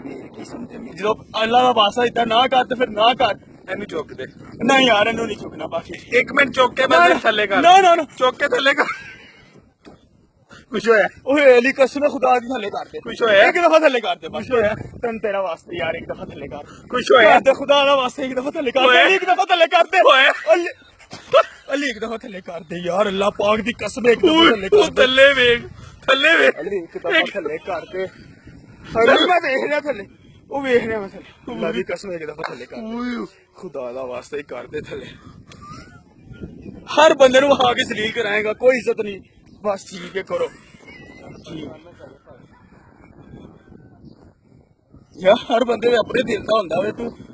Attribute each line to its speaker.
Speaker 1: ਜਦੋਂ ਅੱਲਾ ਦਾ ਵਾਸਤਾ ਦਿੱਤਾ ਨਾ ਕਰ ਤੇ ਫਿਰ ਨਾ ਕਰ
Speaker 2: ਇਹਨੂੰ ਚੁੱਕ ਦੇ
Speaker 1: ਨਹੀਂ ਯਾਰ ਇਹਨੂੰ ਨਹੀਂ ਚੁੱਕਣਾ ਬਾਕੀ
Speaker 2: ਇੱਕ ਮਿੰਟ ਚੁੱਕ ਕੇ ਮੈਂ ਥੱਲੇ ਕਰ
Speaker 1: ਨਾ ਨਾ ਨਾ
Speaker 2: ਚੁੱਕ ਕੇ ਥੱਲੇ ਕਰ ਕੁਛ ਹੋਇਆ
Speaker 1: ਓਏ ਅਲੀ ਕਸਮ ਖੁਦਾ ਦੀ ਥੱਲੇ ਕਰ ਦੇ
Speaker 2: ਕੁਛ ਹੋਇਆ?
Speaker 1: ਇੱਕ ਦਫਾ ਥੱਲੇ ਕਰ ਦੇ ਬਸ ਹੋਇਆ ਤੈਨੂੰ ਤੇਰਾ ਵਾਸਤੇ ਯਾਰ ਇੱਕ ਦਫਾ ਥੱਲੇ ਕਰ
Speaker 2: ਕੁਛ ਹੋਇਆ?
Speaker 1: ਕਰ ਦੇ ਖੁਦਾ ਦਾ ਵਾਸਤੇ ਇੱਕ ਦਫਾ ਥੱਲੇ ਕਰ
Speaker 2: ਹੋਇਆ?
Speaker 1: ਦੇ ਇੱਕ ਦਫਾ ਥੱਲੇ ਕਰ ਦੇ
Speaker 2: ਹੋਇਆ?
Speaker 1: ਅਲੀ ਅਲੀ ਇੱਕ ਦਫਾ ਥੱਲੇ ਕਰ ਦੇ ਯਾਰ ਅੱਲਾ ਪਾਕ ਦੀ ਕਸਮ ਇੱਕ ਦਫਾ ਥੱਲੇ
Speaker 2: ਤੂੰ
Speaker 1: ਕਰ ਦੇ
Speaker 2: ਥੱਲੇ ਵੇਖ ਥੱਲੇ ਵੇਖ
Speaker 1: ਅਲੀ ਇੱਕ ਦਫਾ ਥੱਲੇ ਕਰ ਦੇ ਅਲੀ ਮੈਂ ਵੇਖ ਰਿਹਾ ਥੱਲੇ। ਉਹ ਵੇਖ ਰਿਹਾ ਮੈਂ ਥੱਲੇ। ਅੱਲਾ ਦੀ ਕਸਮ ਇੱਕ ਦਫਾ ਥੱਲੇ ਕਰ ਦੇ।
Speaker 2: ਓਏ।
Speaker 1: ਖੁਦਾ ਦਾ ਵਾਸਤਾ ਹੀ ਕਰ ਦੇ ਥੱਲੇ। ਹਰ ਬੰਦੇ ਨੂੰ ਆ ਕੇ ਸਲੀਲ ਕਰਾਏਗਾ ਕੋਈ ਇੱਜ਼ਤ ਨਹੀਂ। ਬਸ ਠੀਕ ਹੈ ਕਰੋ। ਯਾਰ ਹਰ ਬੰਦੇ ਦੇ ਆਪਣੇ ਦਿਲ ਦਾ ਹੁੰਦਾ ਵੇ ਤੂੰ।